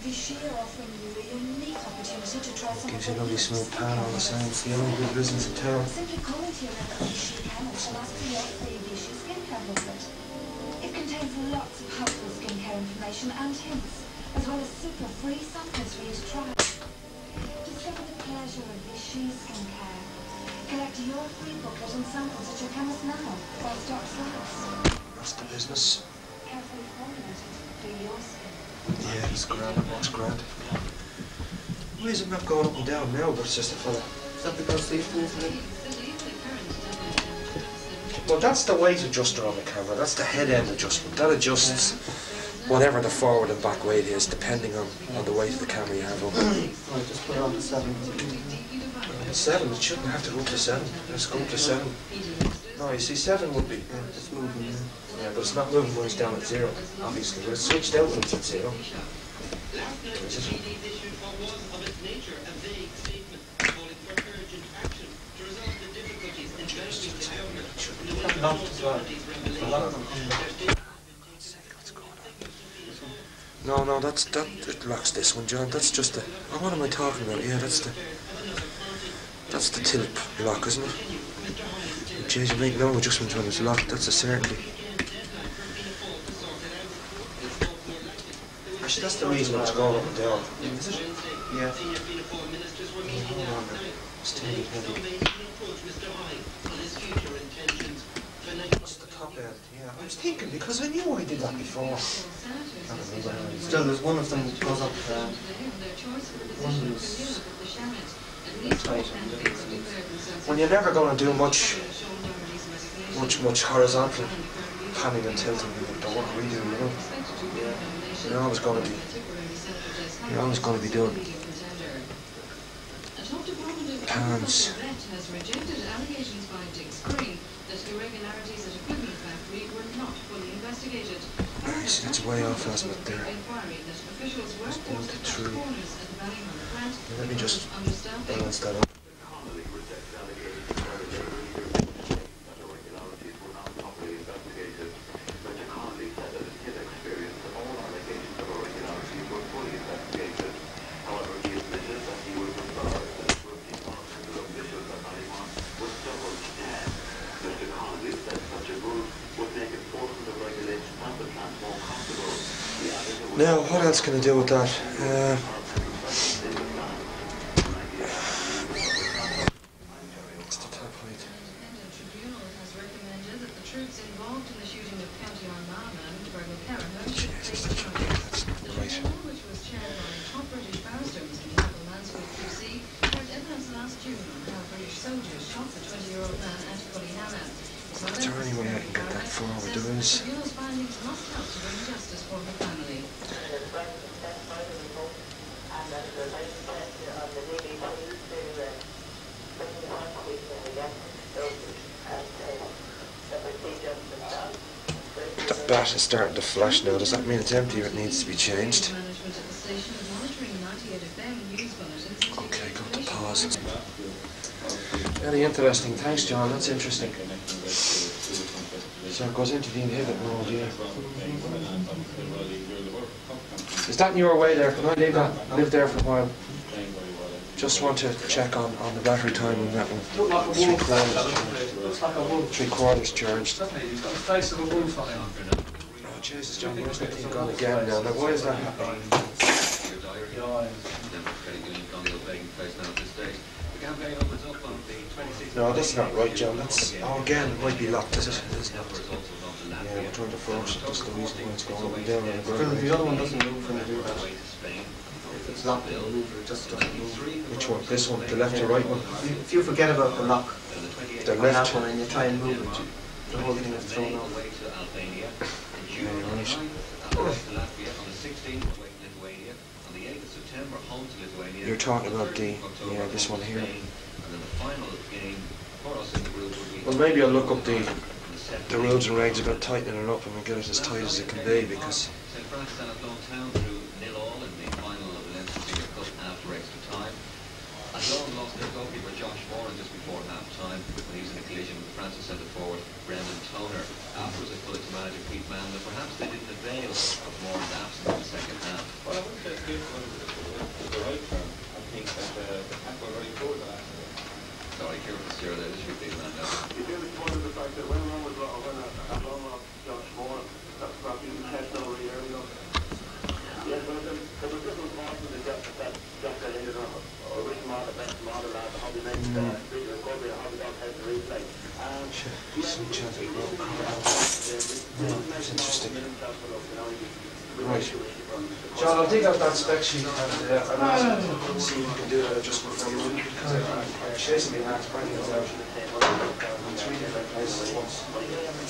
S19: Vichy are offering you a unique opportunity to try some
S10: Gives you a lovely smooth pan all the same. It's the only good business in town.
S19: Simply comment here at the Vichy panel and ask for your free Vichy skincare booklet. It contains lots of helpful skincare information and hints, as well as super free samples for you to try. Discover the pleasure of Vichy skincare. Collect your free booklet and samples at your chemist now, while stocks last.
S10: That's the business.
S19: Carefully formulated for your skin.
S10: Yeah, it's grand, that's grand. Why is it not going up and down now just a fella?
S4: Is that because they've moved it?
S10: Well, that's the weight adjuster on the camera. That's the head end adjustment. That adjusts whatever the forward and back weight is, depending on, on the weight of the camera you have on.
S4: I just put on the 17.
S10: It's seven. It shouldn't have to go to seven. Let's go to seven. No, you see, seven would be.
S4: Yeah, it's moving. Yeah.
S10: yeah, but it's not moving when it's down at zero. Obviously, but it's switched out when it's at zero. No, no, that's that. It locks this one, John. That's just the. Oh, what am I talking about? Yeah, that's the. That's the tilt lock, isn't it? Jeez, you make no adjustments when it's locked. That's a certainty. Actually, that's the reason it's going up and down. Is it?
S4: Yeah.
S10: Hold on now. It's taking heavy. What's the top end? Yeah, I was thinking because I knew I did that before.
S4: Still, there's one of them that goes up. there. one is the.
S10: When you're never going to do much much, much horizontal panning and tilting than than what we do, you know. You're always going to be, you're always going to be doing pans. See, that's way off last bit there. Just one
S20: cut
S10: three.
S20: Corners at the Ballymun plant
S10: Let me just balance that up. Now, what else can I do with that? Uh, it's the top height.
S20: Independent tribunal has recommended that the troops involved in the shooting of County Armagh Fergal Caraher should face charges. The tribunal, which was chaired by top British barrister Mr Michael Mansfield QC, heard evidence last June on how British soldiers shot the 20-year-old man at Cullyhanna.
S10: Is there any way I can get that forward? There is.
S20: The tribunal's findings must help to bring justice for her family.
S10: That bat is starting to flash now. Does that mean it's empty or it needs to be changed?
S20: Management at the station is monitoring 98 FM news bulletins and
S10: Okay, got the pause. Very interesting. Thanks, John. That's interesting. So it goes into the inhibit mode, yeah. Is that in your way there? Can I leave that? Live there for a while. Just want to check on, on the battery time on that one. Three quarters,
S2: Looks like a wolf.
S10: three quarters charged.
S2: It? He's got the face of a wolf on him.
S10: Jesus, John, where's that thing gone again now? Now, why is that happening? No, that's not right, John. That's oh, again, it might be locked, is it? It is locked. Yeah, we're trying to force it. That's the reason why it's going up and down on the
S4: the other one doesn't move when you do that. If it's locked, it'll move, it just doesn't move.
S10: Which one? This one, the left or right one?
S4: If you forget about the lock
S10: The left.
S4: one and you try and move it, the whole thing is thrown off.
S10: You're talking about the yeah, this one here. Well, maybe I'll look up the the rules and regs about tightening it up and we'll get it as tight as it can be because
S21: St. Francis stand Athlone Town through nil all in the final of the Leinster Senior Cup after extra time. Athlone lost their goalkeeper Josh Moran just before half time when he was in a collision with Francis centre forward Brendan Toner. Afterwards they put it to manager Pete Mann but perhaps they didn't avail of more absence in the second half.
S22: Well, I wouldn't say it's good for the, the right term. I think that uh, the pack were very poor the last time.
S21: Sorry, Kieran Fitzgerald, I just repeat that now.
S23: You do the point of the fact that when one was uh, when a, a long off Josh Moore, that's probably the test over a year ago. Yes, but there, there was different parts of the job that Josh got injured on. Or which model, best model lad, the hobby makes uh, big recovery, a hobby dog has the replay. Um,
S10: some chance of roll call.
S23: That's
S10: interesting.
S23: Right.
S10: Right. John, I'll dig out that spec sheet and uh, I'll ask you to see if you can do that adjustment for me because I'm I'm chasing me hands, printing it out in three different places at once.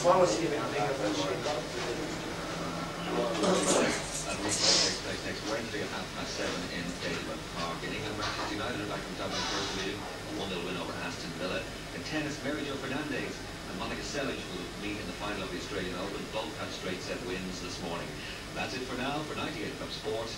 S10: One was see if I can dig out that sheet.
S21: And replay takes place next Wednesday at half past seven in Dalymount Park. In England, Manchester United are back in top of the first division, a 1-0 win over Aston Villa. In tennis, Mary Joe Fernandez and Monica Seles will meet in the final of the Australian Open. Both had straight set wins this morning. That's it for now. For 98 Club Sport,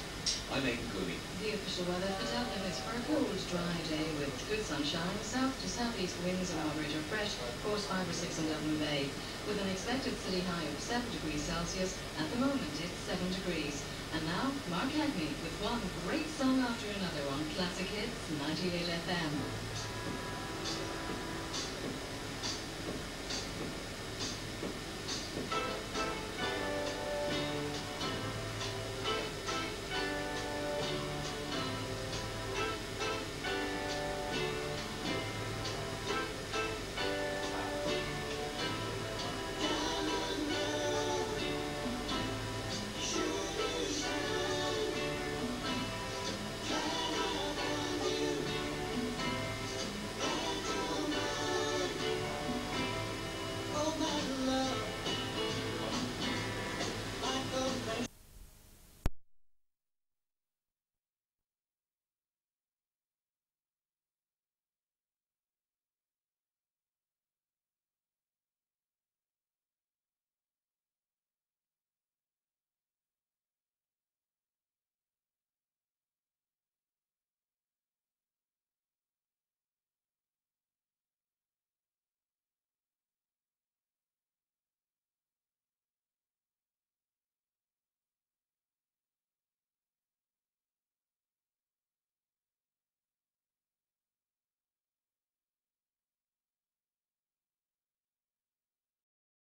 S21: I'm Aidan Cooney.
S20: The official weather for Dublin is for a cold, dry day with good sunshine, south to southeast winds and average or fresh, force 5 or 6 in Dublin Bay. With an expected city high of 7 degrees Celsius, at the moment it's 7 degrees. And now, Mark Hagney with one great song after another on Classic Hits 98 FM.